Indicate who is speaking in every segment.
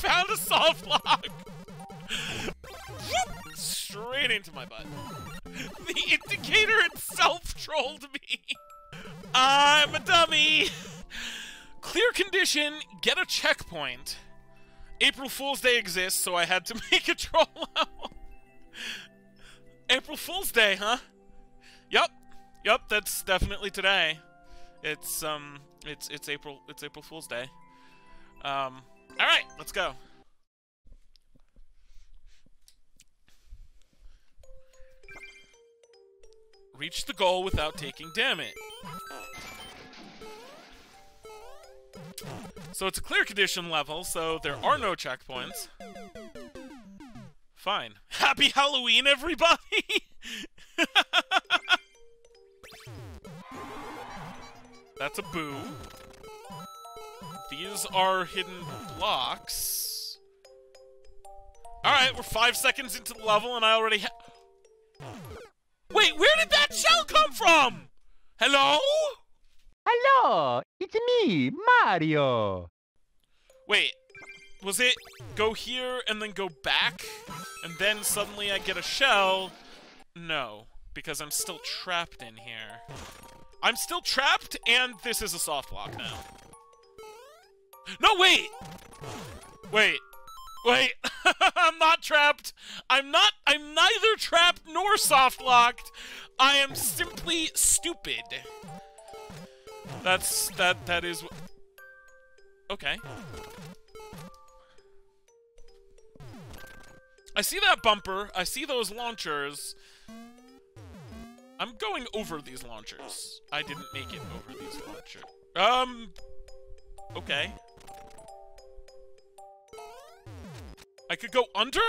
Speaker 1: found a soft lock! Straight into my butt. The indicator itself trolled me! I'm a dummy! Clear condition, get a checkpoint. April Fool's Day exists, so I had to make a troll. April Fool's Day, huh? Yup. Yup, that's definitely today. It's um it's it's April it's April Fool's Day. Um alright, let's go. Reach the goal without taking damage. So it's a clear condition level, so there are no checkpoints. Fine. Happy Halloween, everybody! That's a boo. These are hidden blocks. Alright, we're five seconds into the level and I already ha- Wait, where did that shell come from? Hello?
Speaker 2: Hello, it's me, Mario.
Speaker 1: Wait, was it go here and then go back? And then suddenly I get a shell? No, because I'm still trapped in here. I'm still trapped, and this is a soft lock now. No, wait! Wait. Wait. I'm not trapped. I'm not- I'm neither trapped nor soft locked. I am simply stupid. That's- that- that is- Okay. I see that bumper. I see those launchers. I'm going over these launchers. I didn't make it over these launchers. Um... Okay. I could go under,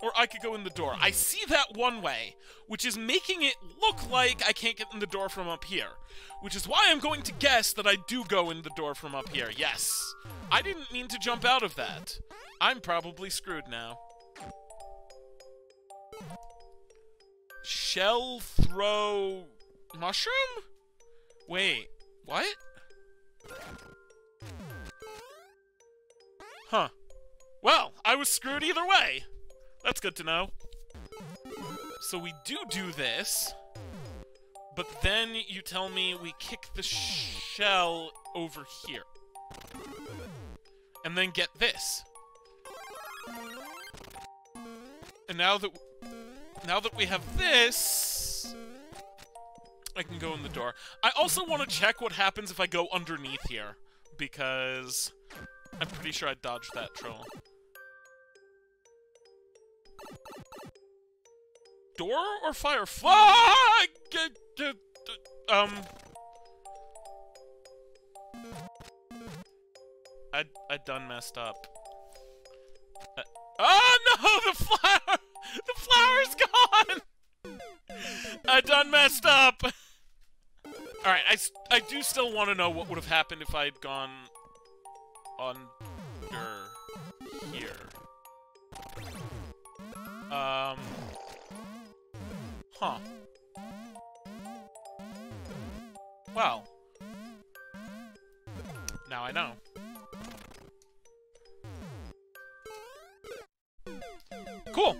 Speaker 1: or I could go in the door. I see that one way, which is making it look like I can't get in the door from up here. Which is why I'm going to guess that I do go in the door from up here. Yes. I didn't mean to jump out of that. I'm probably screwed now. Shell throw mushroom? Wait, what? Huh. Well, I was screwed either way. That's good to know. So we do do this, but then you tell me we kick the shell over here. And then get this. And now that now that we have this, I can go in the door. I also want to check what happens if I go underneath here, because I'm pretty sure I dodged that troll. Door or fire? firefly? Um. I I done messed up. Uh, oh no, the flower, the flower's gone. I done messed up. All right, I I do still want to know what would have happened if I had gone under here. Um. Huh. Well. Now I know. Cool.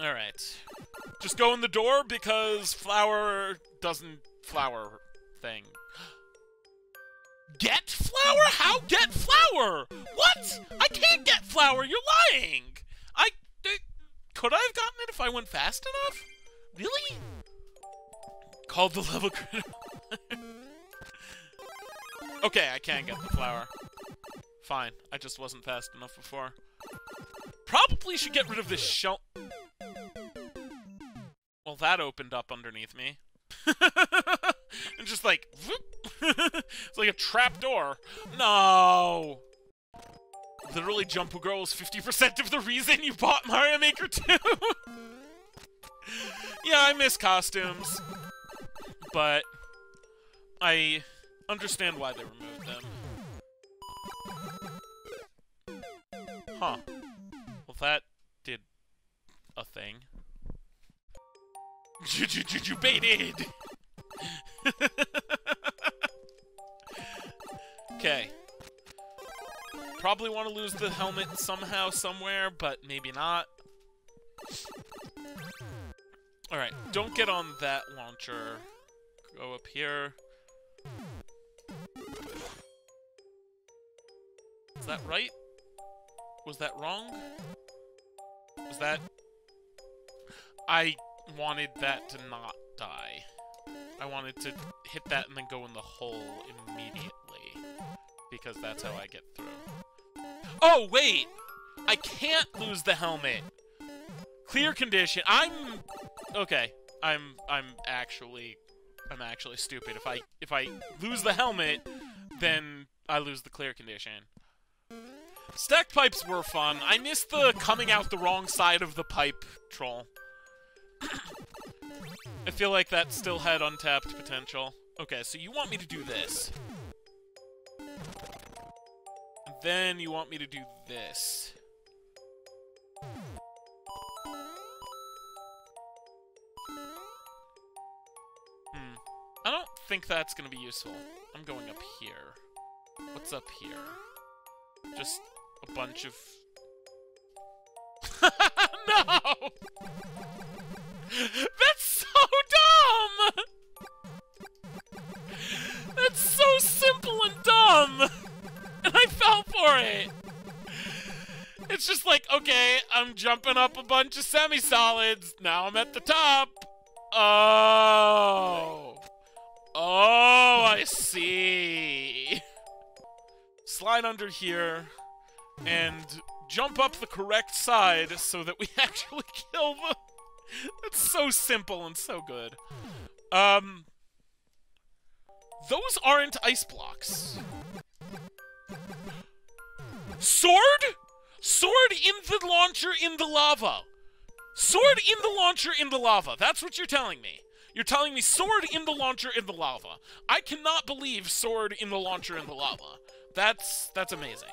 Speaker 1: Alright. Just go in the door because flower doesn't flower thing. Get flower? How get flower? What? I can't get flower. You're lying. Could I have gotten it if I went fast enough? Really? Called the level critical. okay, I can get the flower. Fine. I just wasn't fast enough before. Probably should get rid of this shell. Well, that opened up underneath me. and just like, it's like a trap door. No. Literally, Jumpo Girl was 50% of the reason you bought Mario Maker 2. yeah, I miss costumes. But I understand why they removed them. Huh. Well, that did a thing. You baited! Okay. Probably want to lose the helmet somehow, somewhere, but maybe not. Alright, don't get on that launcher. Go up here. Is that right? Was that wrong? Was that... I wanted that to not die. I wanted to hit that and then go in the hole immediately. Because that's how I get through. Oh, wait! I can't lose the helmet! Clear condition. I'm... Okay. I'm... I'm actually... I'm actually stupid. If I... If I lose the helmet, then I lose the clear condition. Stack pipes were fun. I missed the coming out the wrong side of the pipe troll. I feel like that still had untapped potential. Okay, so you want me to do this. Then you want me to do this. Hmm. I don't think that's gonna be useful. I'm going up here. What's up here? Just a bunch of... no! That's so dumb! That's so simple and dumb! For it! It's just like, okay, I'm jumping up a bunch of semi-solids. Now I'm at the top. Oh. Oh, I see. Slide under here and jump up the correct side so that we actually kill the... That's so simple and so good. Um... Those aren't ice blocks. Sword? Sword in the launcher in the lava. Sword in the launcher in the lava. That's what you're telling me. You're telling me sword in the launcher in the lava. I cannot believe sword in the launcher in the lava. That's that's amazing.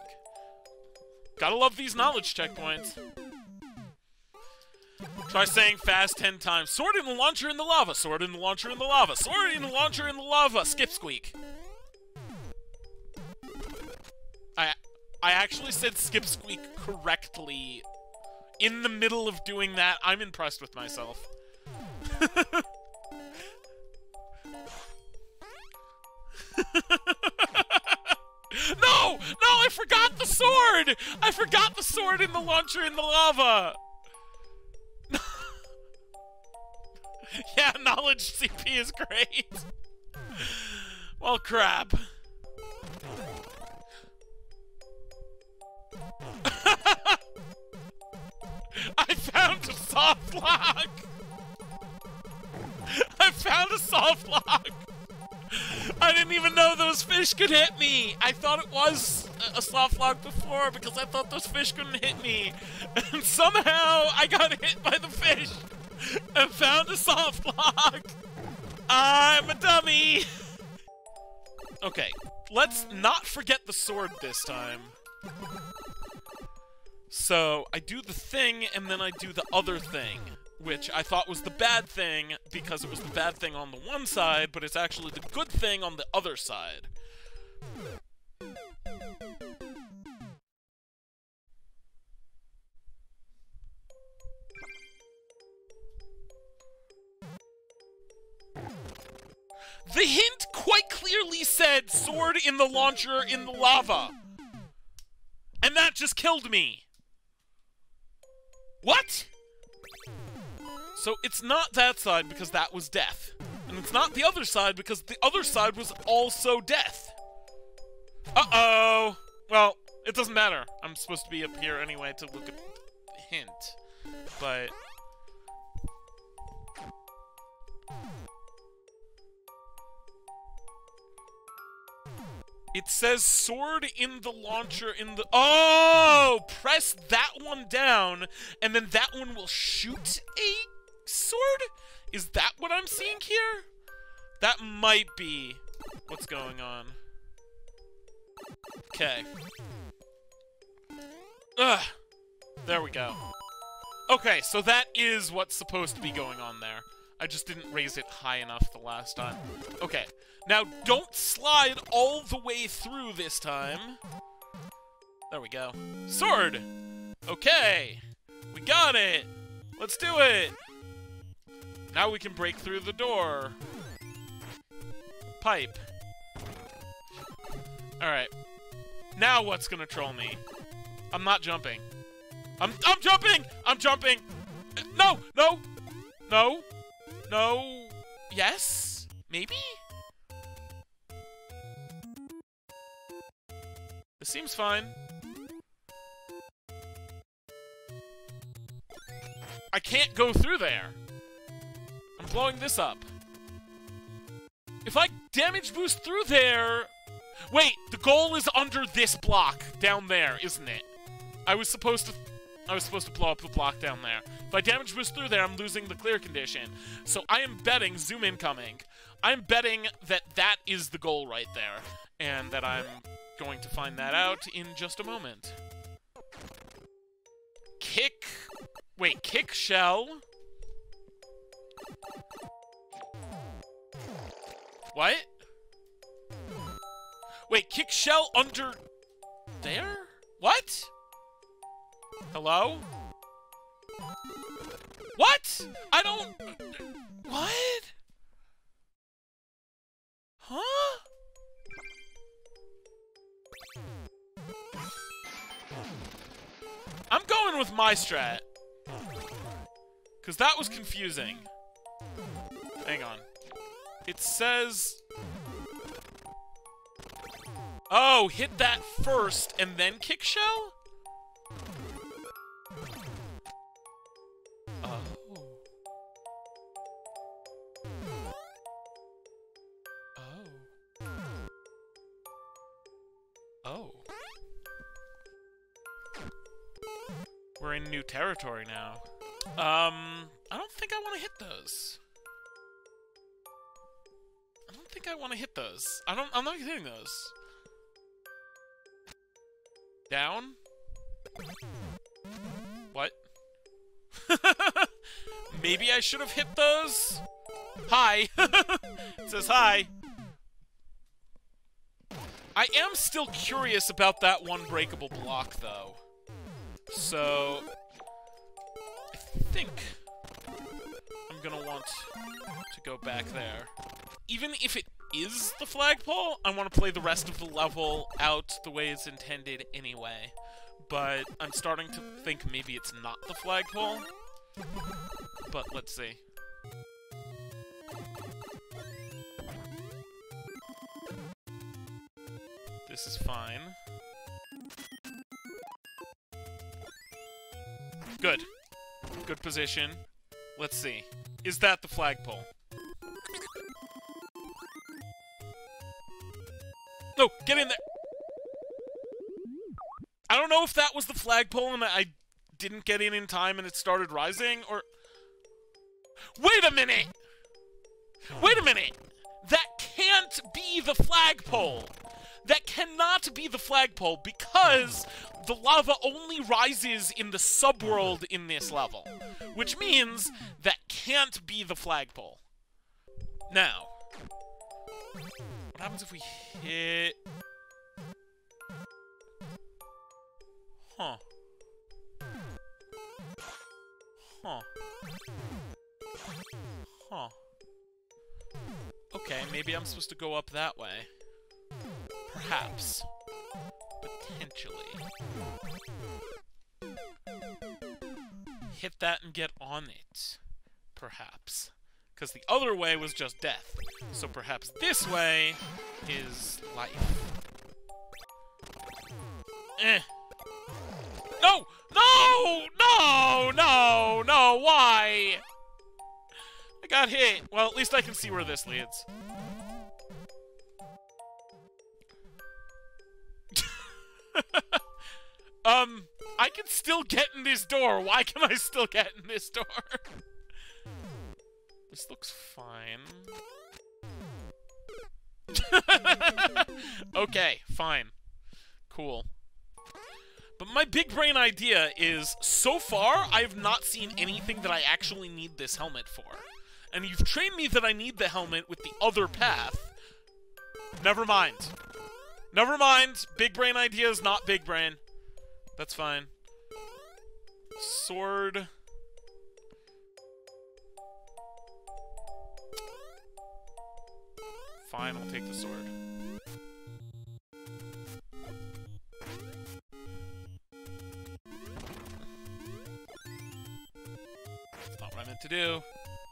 Speaker 1: Gotta love these knowledge checkpoints. Try saying fast ten times. Sword in the launcher in the lava. Sword in the launcher in the lava. Sword in the launcher in the lava. Skip squeak. I actually said skip squeak correctly in the middle of doing that. I'm impressed with myself. no! No, I forgot the sword! I forgot the sword in the launcher in the lava! yeah, knowledge CP is great. well, crap. Found a soft lock! I found a soft lock! I didn't even know those fish could hit me! I thought it was a soft lock before because I thought those fish couldn't hit me. And somehow I got hit by the fish and found a soft lock! I'm a dummy! Okay, let's not forget the sword this time. So, I do the thing, and then I do the other thing, which I thought was the bad thing because it was the bad thing on the one side, but it's actually the good thing on the other side. The hint quite clearly said sword in the launcher in the lava. And that just killed me. What? So it's not that side because that was death. And it's not the other side because the other side was also death. Uh-oh. Well, it doesn't matter. I'm supposed to be up here anyway to look at hint. But... It says sword in the launcher in the... Oh! Press that one down, and then that one will shoot a sword? Is that what I'm seeing here? That might be what's going on. Okay. Ugh. There we go. Okay, so that is what's supposed to be going on there. I just didn't raise it high enough the last time. Okay, now don't slide all the way through this time. There we go. Sword! Okay! We got it! Let's do it! Now we can break through the door. Pipe. Alright. Now what's gonna troll me? I'm not jumping. I'm I'm jumping! I'm jumping! No! No! No! No! Yes? Maybe? This seems fine. I can't go through there. I'm blowing this up. If I damage boost through there... Wait, the goal is under this block down there, isn't it? I was supposed to... I was supposed to blow up the block down there. If I damage boost through there, I'm losing the clear condition. So I am betting zoom incoming. I'm betting that that is the goal right there. And that I'm going to find that out in just a moment. Kick... Wait, kick shell? What? Wait, kick shell under... There? What? Hello? What? I don't... What? Huh? I'm going with my strat. Because that was confusing. Hang on. It says... Oh, hit that first and then kick shell? Territory now. Um, I don't think I want to hit those. I don't think I want to hit those. I don't. I'm not hitting those. Down. What? Maybe I should have hit those. Hi. it says hi. I am still curious about that one breakable block, though. So, think I'm gonna want to go back there. Even if it is the flagpole, I want to play the rest of the level out the way it's intended anyway. But I'm starting to think maybe it's not the flagpole. But let's see. This is fine. Good. Good position. Let's see. Is that the flagpole? No, get in there! I don't know if that was the flagpole and I didn't get in in time and it started rising, or... Wait a minute! Wait a minute! That can't be the flagpole! That cannot be the flagpole because the lava only rises in the subworld in this level. Which means that can't be the flagpole. Now, what happens if we hit... Huh. Huh. Huh. Okay, maybe I'm supposed to go up that way. Perhaps. Potentially. Hit that and get on it. Perhaps. Because the other way was just death. So perhaps this way is life. Eh. No! No! No! No! No! Why? I got hit. Well, at least I can see where this leads. um, I can still get in this door. Why can I still get in this door? this looks fine. okay, fine. Cool. But my big brain idea is, so far, I have not seen anything that I actually need this helmet for. And you've trained me that I need the helmet with the other path. Never mind. Never mind. Big brain idea is not big brain. That's fine. Sword. Fine, I'll take the sword. That's not what I meant to do.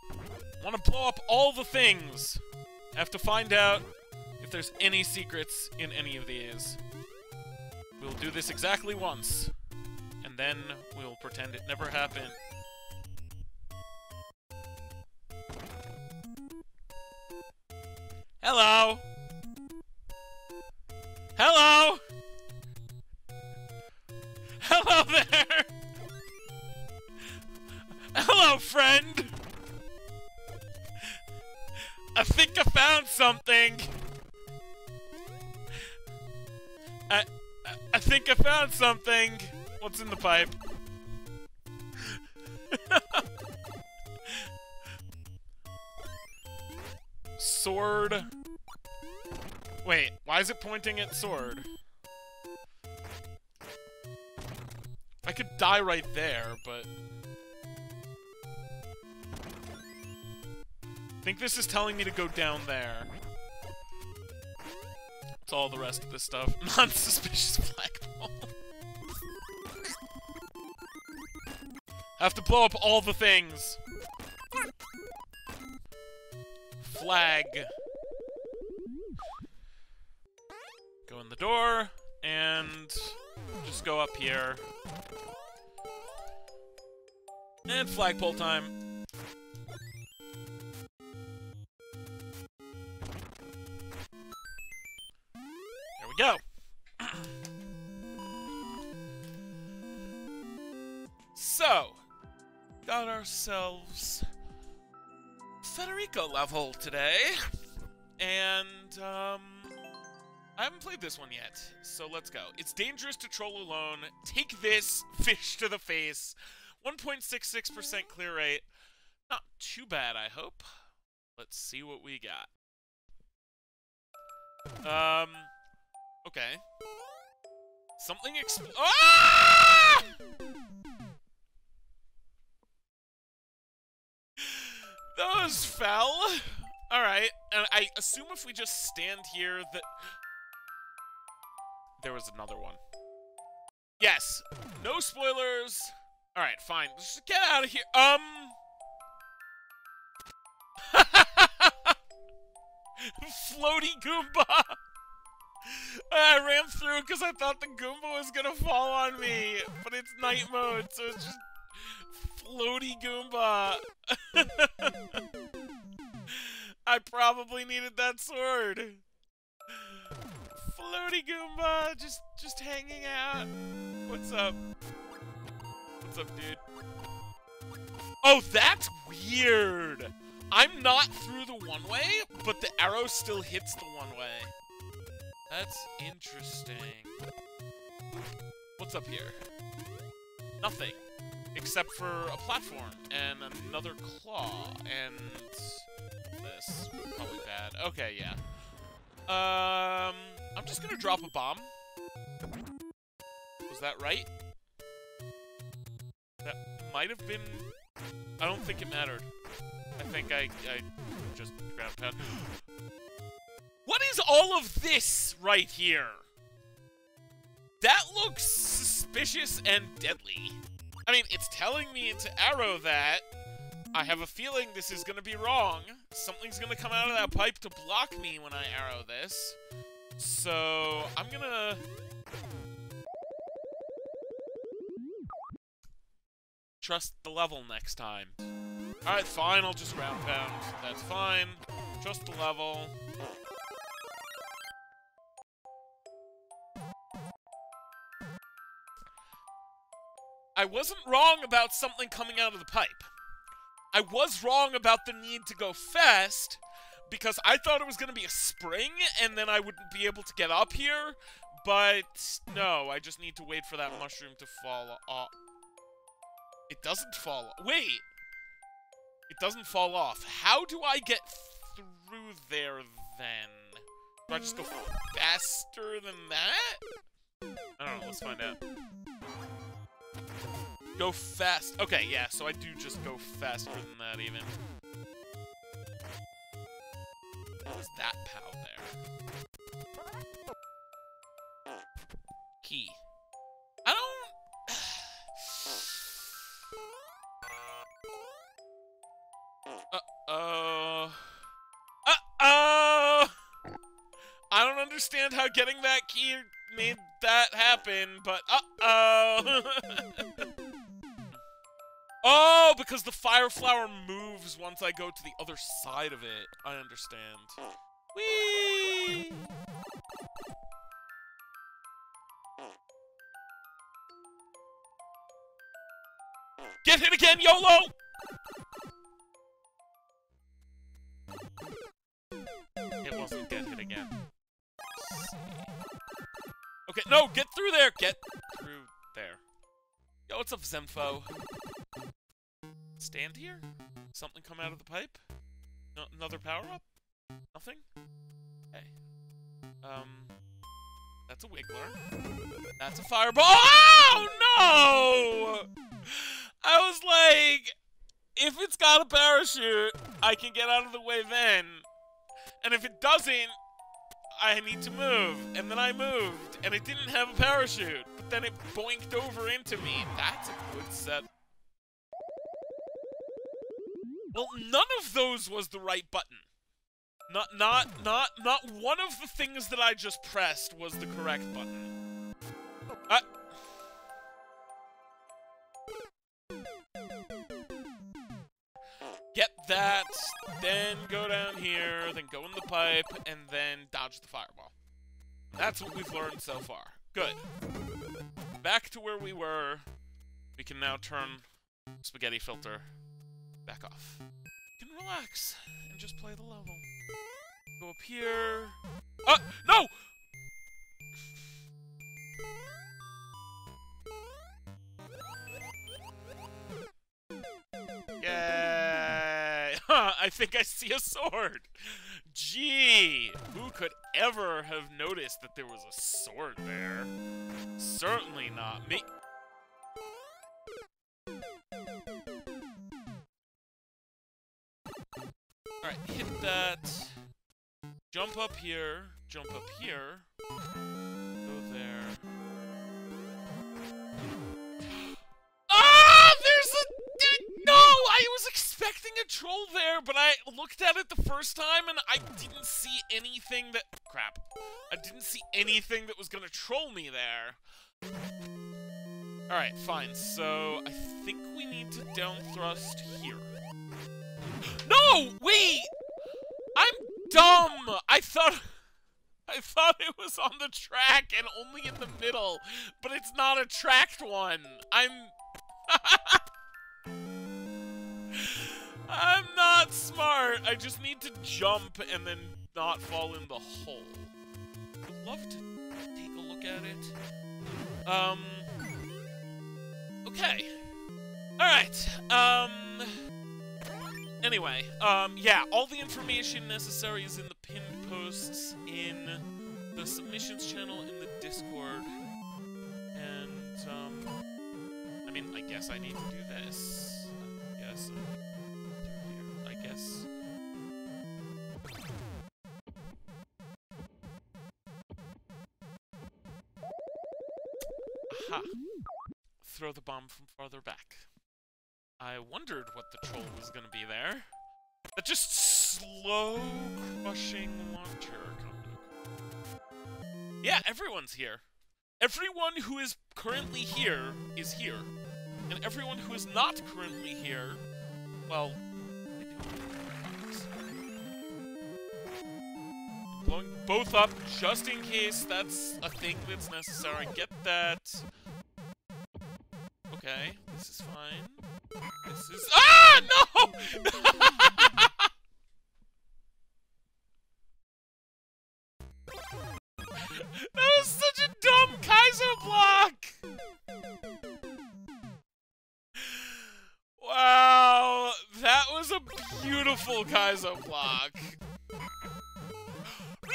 Speaker 1: I want to blow up all the things. I have to find out there's any secrets in any of these. We'll do this exactly once, and then we'll pretend it never happened. Hello! Hello! Hello there! Hello, friend! I think I found something! I, I, think I found something! What's in the pipe? sword. Wait, why is it pointing at sword? I could die right there, but... I think this is telling me to go down there. It's all the rest of this stuff. Non-suspicious flagpole. Have to blow up all the things. Flag. Go in the door, and just go up here. And flagpole time. Ourselves Federico level today, and um, I haven't played this one yet, so let's go. It's dangerous to troll alone. Take this, fish to the face. 1.66% clear rate. Not too bad, I hope. Let's see what we got. Um, okay. Something expl- Ah! Those fell. Alright, and I assume if we just stand here that... There was another one. Yes, no spoilers. Alright, fine. Just get out of here. Um... Floaty Goomba! I ran through because I thought the Goomba was gonna fall on me, but it's night mode, so it's just floaty Goomba. I probably needed that sword. Floaty Goomba, just just hanging out. What's up? What's up, dude? Oh, that's weird. I'm not through the one way, but the arrow still hits the one way. That's interesting. What's up here? Nothing. Except for a platform and another claw and this. Probably bad. Okay, yeah. Um, I'm just gonna drop a bomb. Was that right? That might have been... I don't think it mattered. I think I, I just ground pound. What is all of this right here? That looks suspicious and deadly. I mean, it's telling me to arrow that. I have a feeling this is gonna be wrong. Something's gonna come out of that pipe to block me when I arrow this. So, I'm gonna... Trust the level next time. Alright, fine, I'll just ground pound. That's fine. Trust the level. I wasn't wrong about something coming out of the pipe. I was wrong about the need to go fast because I thought it was going to be a spring and then I wouldn't be able to get up here. But no, I just need to wait for that mushroom to fall off. It doesn't fall off. Wait! It doesn't fall off. How do I get through there then? Do I just go faster than that? I don't know, let's find out. Go fast. Okay, yeah, so I do just go faster than that, even. What was that POW there? Key. I don't... Uh-oh. Uh-oh! I don't understand how getting that key made that happen, but uh-oh! oh, because the fire flower moves once I go to the other side of it. I understand. Whee! Get hit again, YOLO! Okay, no, get through there! Get through there. Yo, what's up, Zenfo? Stand here? Something come out of the pipe? No, another power-up? Nothing? Okay. Um... That's a Wiggler. That's a Fireball. Oh, no! I was like, if it's got a parachute, I can get out of the way then. And if it doesn't, I need to move. And then I moved, and it didn't have a parachute. But then it boinked over into me. That's a good set. Well, none of those was the right button. Not, not, not, not one of the things that I just pressed was the correct button. Uh, that, then go down here, then go in the pipe, and then dodge the fireball. That's what we've learned so far. Good. Back to where we were. We can now turn spaghetti filter back off. We can relax and just play the level. Go up here. Uh, no! I think I see a sword! Gee! Who could ever have noticed that there was a sword there? Certainly not me. Alright, hit that. Jump up here. Jump up here. Go there. Ah! There's a... I was expecting a troll there, but I looked at it the first time and I didn't see anything that... Crap. I didn't see anything that was gonna troll me there. Alright, fine. So, I think we need to down thrust here. No! Wait! I'm dumb! I thought... I thought it was on the track and only in the middle, but it's not a tracked one. I'm... I'm not smart. I just need to jump and then not fall in the hole. I'd love to take a look at it. Um... Okay. Alright, um... Anyway, um, yeah, all the information necessary is in the pinned posts in the submissions channel in the Discord. And, um, I mean, I guess I need to do this. I guess, guess. Aha! Throw the bomb from farther back. I wondered what the troll was gonna be there. That just slow crushing launcher Yeah, everyone's here. Everyone who is currently here is here. And everyone who is not currently here, well, blowing both up just in case that's a thing that's necessary. Get that. Okay, this is fine. This is- Ah! No! that was such a dumb Kaizo block! Wow, that was a beautiful Kaizo block.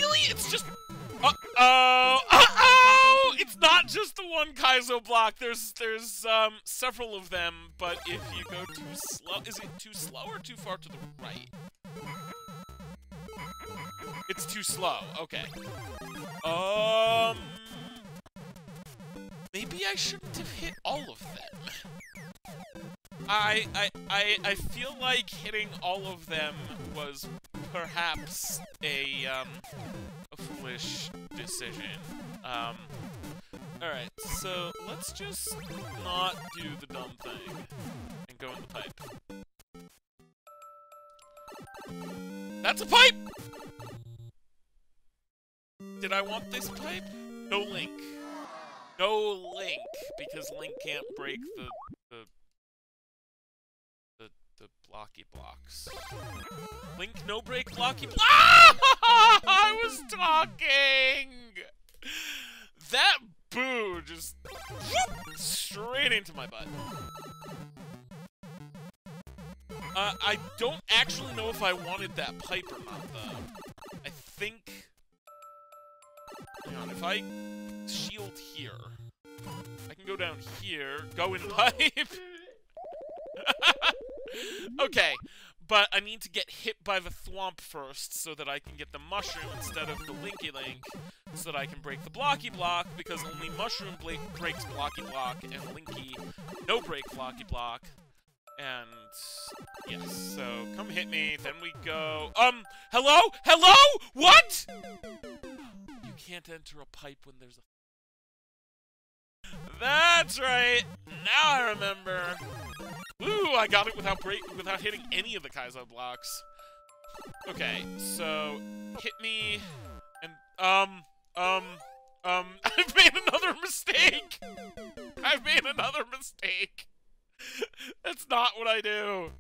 Speaker 1: Really? It's just... Uh-oh! Uh-oh! It's not just the one Kaizo block. There's there's um several of them, but if you go too slow, is it too slow or too far to the right? It's too slow. Okay. Um. Maybe I shouldn't have hit all of them. I I I I feel like hitting all of them was perhaps a um a foolish decision. Um. All right. So let's just not do the dumb thing and go in the pipe. That's a pipe! Did I want this pipe? No link. No link, because Link can't break the the blocky blocks. Link no break blocky blo ah! I was talking! That boo just straight into my butt. Uh, I don't actually know if I wanted that pipe or not, though. I think... Hang on, if I shield here, I can go down here, go in pipe. okay, but I need to get hit by the thwomp first so that I can get the mushroom instead of the linky link so that I can break the blocky block because only mushroom breaks blocky block and linky no break blocky block. And yes, so come hit me, then we go. Um, hello? Hello? What? You can't enter a pipe when there's a. That's right. Now I remember. Woo! I got it without break without hitting any of the Kaizo blocks. Okay, so hit me and um um um I've made another mistake. I've made another mistake. That's not what I do.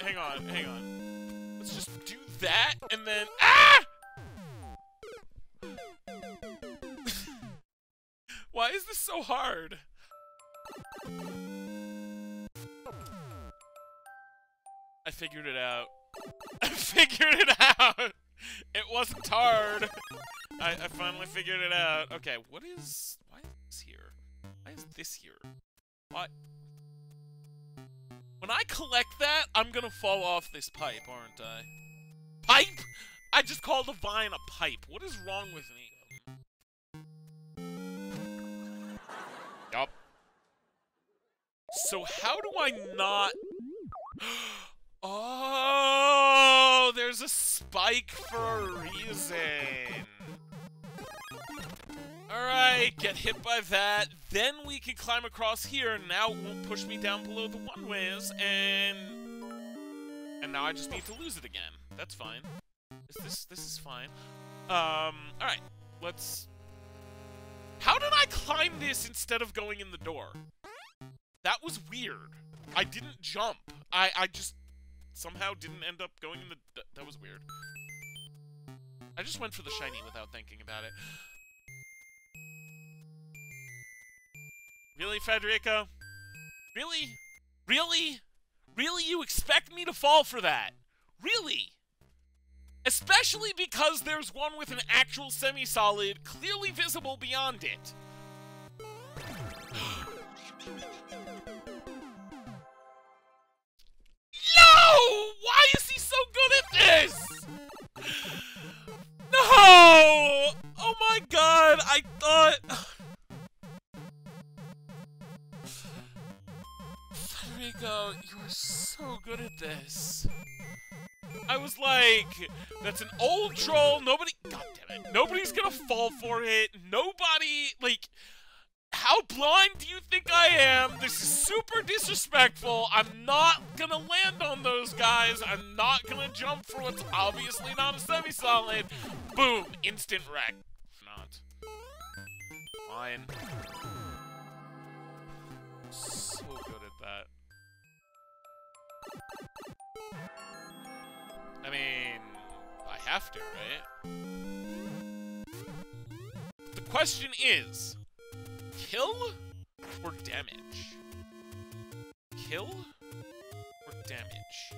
Speaker 1: Hang on, hang on. Let's just do that, and then... Ah! Is this so hard? I figured it out. I figured it out! It wasn't hard! I, I finally figured it out. Okay, what is... Why is this here? Why is this here? What? When I collect that, I'm gonna fall off this pipe, aren't I? Pipe? I just called a vine a pipe. What is wrong with me? Yup. So how do I not... Oh, there's a spike for a reason. Alright, get hit by that. Then we can climb across here. Now it won't push me down below the one-ways, and... And now I just need to lose it again. That's fine. Is this... This is fine. Um, alright. Let's... How did I climb this instead of going in the door? That was weird. I didn't jump. I, I just somehow didn't end up going in the... That was weird. I just went for the shiny without thinking about it. Really, Federico? Really? Really? Really, you expect me to fall for that? Really? Especially because there's one with an actual semi-solid clearly visible beyond it. no! Why is he so good at this? No! Oh my god, I thought... Rico, you are so good at this. I was like, that's an old troll, nobody- God damn it. Nobody's gonna fall for it, nobody, like, how blind do you think I am? This is super disrespectful. I'm not gonna land on those guys. I'm not gonna jump for what's obviously not a semi-solid. Boom, instant wreck. Not. Fine. So good at that. I mean, have to, right? The question is, kill or damage? Kill or damage?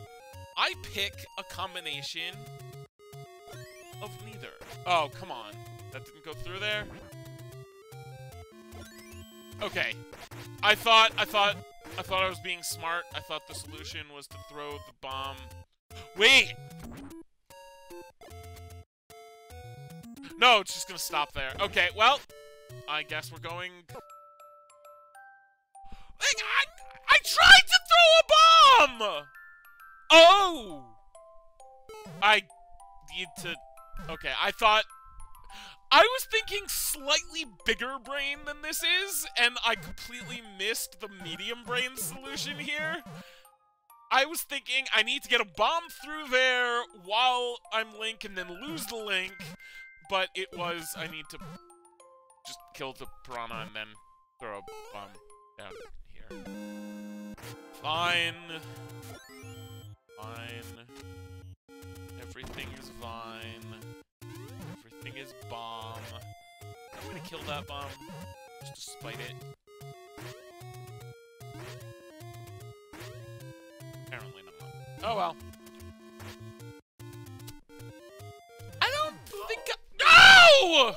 Speaker 1: I pick a combination of neither. Oh, come on. That didn't go through there? Okay. I thought, I thought, I thought I was being smart. I thought the solution was to throw the bomb. Wait! No, it's just gonna stop there. Okay, well, I guess we're going... I, I tried to throw a bomb! Oh! I need to... Okay, I thought... I was thinking slightly bigger brain than this is, and I completely missed the medium brain solution here. I was thinking I need to get a bomb through there while I'm Link and then lose the Link, but it was I need to just kill the piranha and then throw a bomb down here. Fine. Fine. Everything is fine. Everything is bomb. I'm gonna kill that bomb just to spite it. Apparently not. Oh well.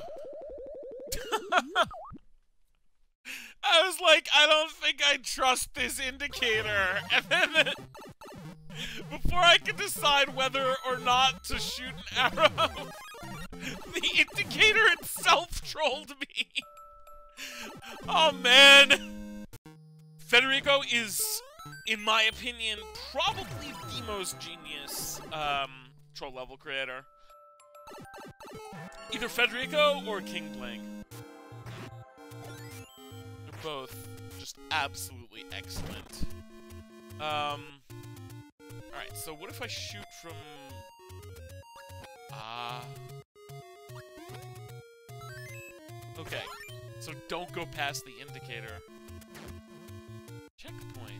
Speaker 1: I was like, I don't think I trust this indicator. And then before I could decide whether or not to shoot an arrow, the indicator itself trolled me. Oh man. Federico is, in my opinion, probably the most genius um, troll level creator. Either Federico or King Bling. They're both just absolutely excellent. Um, Alright, so what if I shoot from... Ah... Okay, so don't go past the indicator. Checkpoint.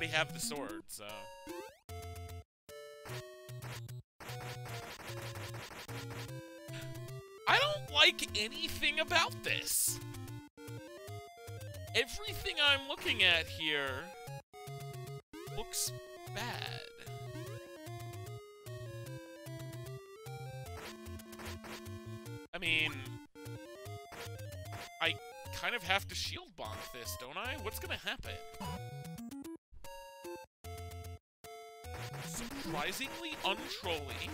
Speaker 1: Already have the sword, so... I don't like anything about this. Everything I'm looking at here looks bad. I mean, I kind of have to shield bonk this, don't I? What's gonna happen? Surprisingly untrolly.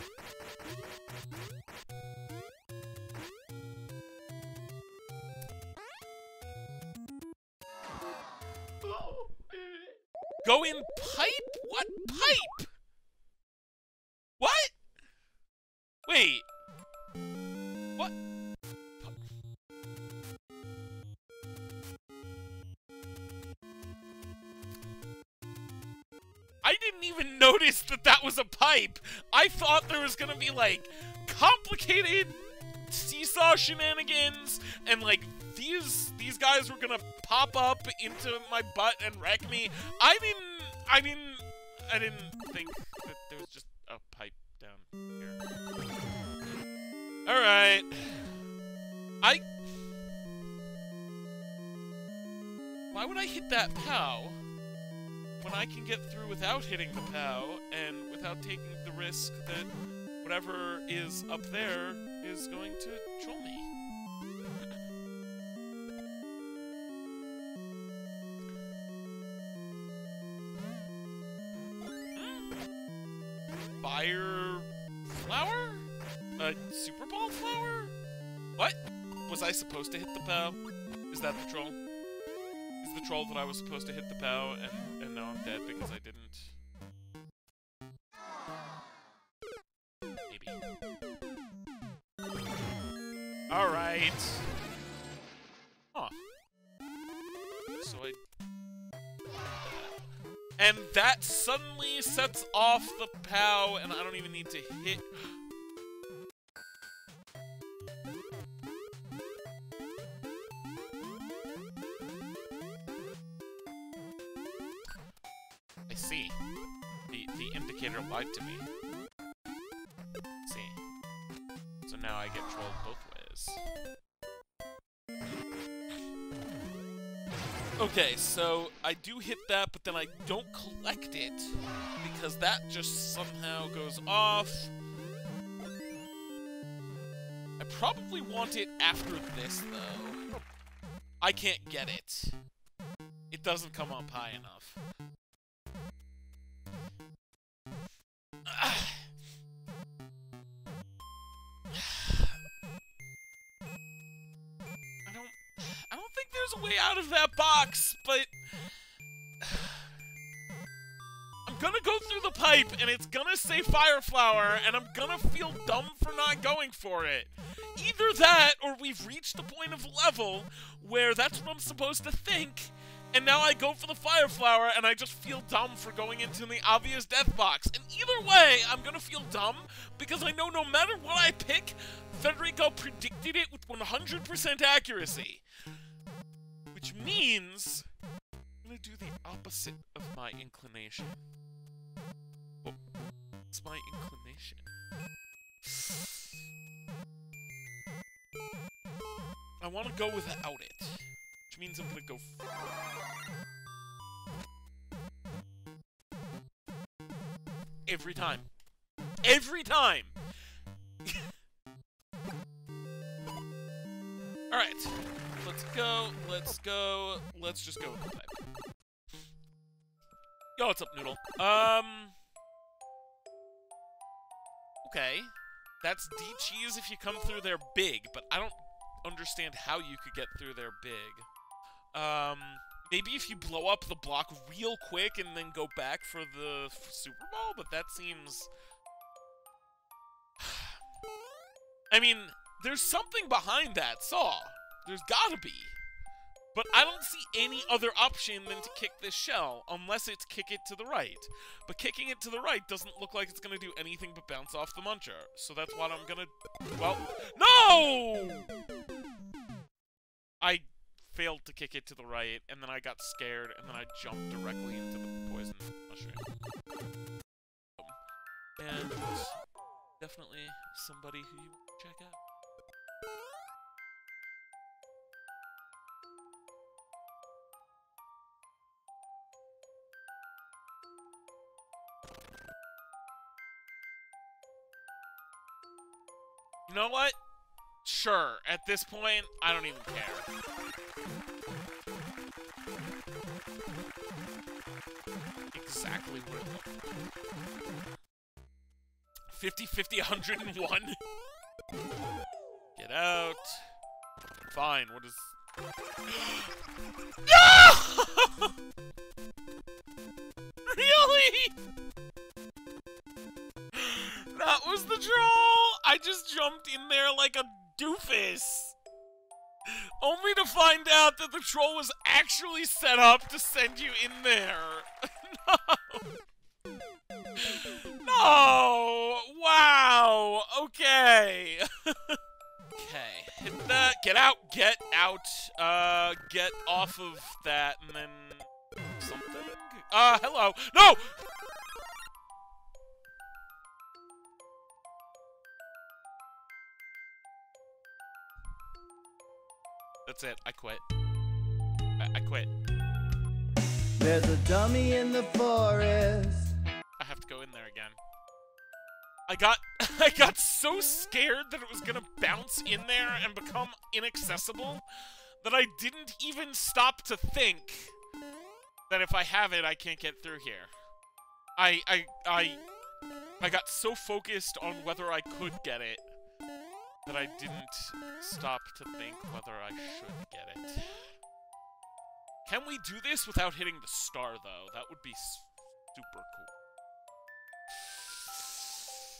Speaker 1: I thought there was gonna be like complicated seesaw shenanigans and like these these guys were gonna pop up into my butt and wreck me. I didn't I didn't I didn't think that there was just a pipe down here. Alright. I Why would I hit that POW when I can get through without hitting the POW and without taking risk that whatever is up there is going to troll me? Fire flower? A Super Ball flower? What? Was I supposed to hit the POW? Is that the troll? Is the troll that I was supposed to hit the POW and, and now I'm dead because I I do hit that, but then I don't collect it because that just somehow goes off. I probably want it after this, though. I can't get it. It doesn't come up high enough. I don't... I don't think there's a way out of that box, but... through the pipe, and it's gonna say Fire Flower, and I'm gonna feel dumb for not going for it. Either that, or we've reached the point of level where that's what I'm supposed to think, and now I go for the Fire Flower, and I just feel dumb for going into the obvious death box. And either way, I'm gonna feel dumb, because I know no matter what I pick, Federico predicted it with 100% accuracy. Which means... I'm gonna do the opposite of my inclination. What's my inclination? I want to go without it, which means I'm gonna go. Every time. Every time! Alright. Let's go, let's go, let's just go. Yo, what's up, Noodle? Um... Okay. That's D cheese if you come through there big, but I don't understand how you could get through there big. Um, maybe if you blow up the block real quick and then go back for the Super Ball, but that seems... I mean, there's something behind that saw. There's gotta be. But I don't see any other option than to kick this shell, unless it's kick it to the right. But kicking it to the right doesn't look like it's gonna do anything but bounce off the muncher. So that's what I'm gonna... Well... No! I failed to kick it to the right, and then I got scared, and then I jumped directly into the poison mushroom. And definitely somebody who you check out. Know what? Sure. At this point, I don't even care. Exactly what it looked like. 50, 50, 101. Get out. Fine, what is... No! really? That was the troll! I just jumped in there like a doofus! Only to find out that the troll was actually set up to send you in there! no! No! Wow! Okay! okay, hit that, get out, get out, uh, get off of that, and then... something? Uh, hello! No! That's it. I quit. I, I quit.
Speaker 3: There's a dummy in the forest.
Speaker 1: I have to go in there again. I got I got so scared that it was gonna bounce in there and become inaccessible that I didn't even stop to think that if I have it, I can't get through here. I I I I got so focused on whether I could get it that I didn't stop to think whether I should get it. Can we do this without hitting the star, though? That would be super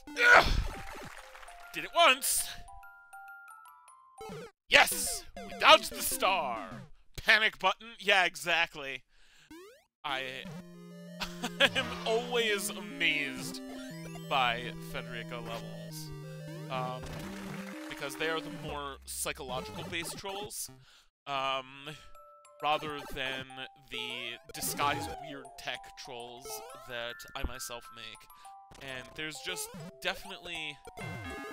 Speaker 1: cool. Ugh! Did it once! Yes! We dodged the star! Panic button? Yeah, exactly. I am always amazed by Federico levels. Um, because they are the more psychological based trolls. Um, rather than the disguised weird tech trolls that I myself make. And there's just definitely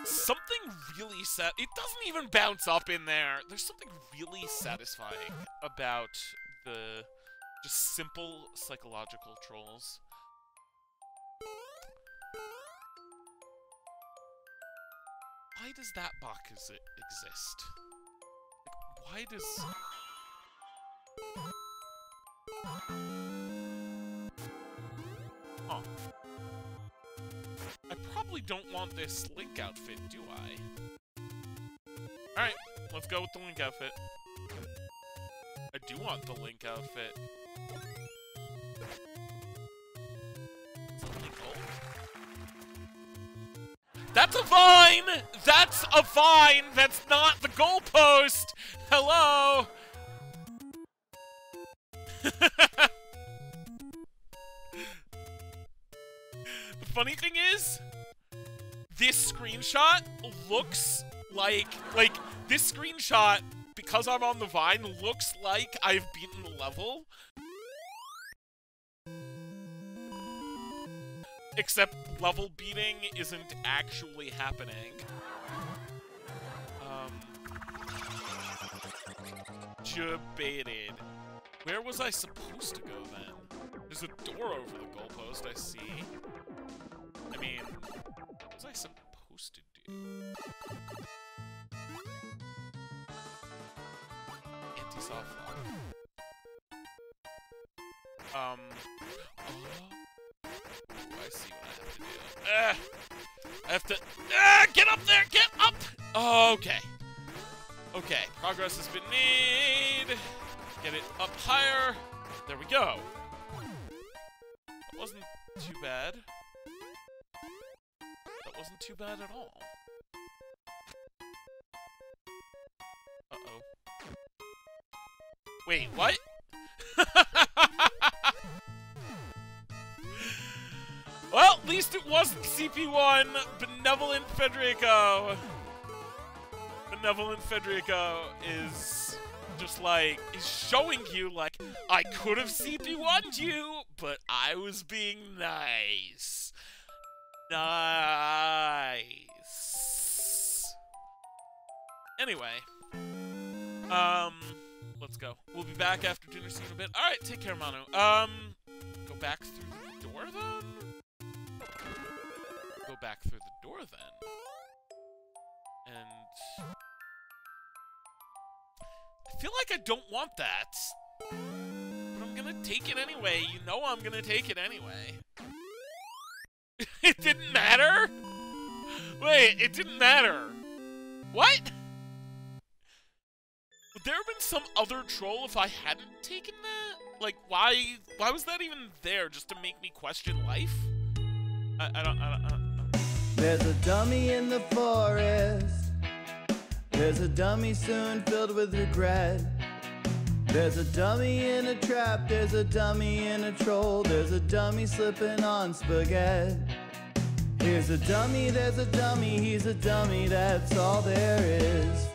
Speaker 1: something really sat. It doesn't even bounce up in there. There's something really satisfying about the just simple psychological trolls. Why does that box exist? Like, why does... Huh. I probably don't want this Link outfit, do I? Alright, let's go with the Link outfit. I do want the Link outfit. That's a vine! That's a vine! That's not the goalpost! Hello! the funny thing is, this screenshot looks like, like, this screenshot, because I'm on the vine, looks like I've beaten the level. Except level beating isn't actually happening. Um, debated. Where was I supposed to go then? There's a door over the goalpost, I see. I mean, what was I supposed to do? Anti-soft. Um. Oh. I see what I have to do. Ah! I have to. Ah! Get up there! Get up! Okay. Okay, progress has been made. Get it up higher. There we go. That wasn't too bad. That wasn't too bad at all. Uh-oh. Wait, what? Well, at least it wasn't CP1 Benevolent Federico. Benevolent Federico is just like, is showing you, like, I could have CP1'd you, but I was being nice. Nice. Anyway. Um, let's go. We'll be back after dinner soon a bit. Alright, take care, Manu. Um, go back through the door then? Go back through the door then. And... I feel like I don't want that. But I'm gonna take it anyway. You know I'm gonna take it anyway. it didn't matter? Wait, it didn't matter. What? Would there have been some other troll if I hadn't taken that? Like, why why was that even there? Just to make me question life? I, I don't... I don't, I don't
Speaker 3: There's a dummy in the forest. There's a dummy soon filled with regret. There's a dummy in a trap. There's a dummy in a troll. There's a dummy slipping on spaghetti. Here's a dummy, there's a dummy, he's a dummy, that's all there is.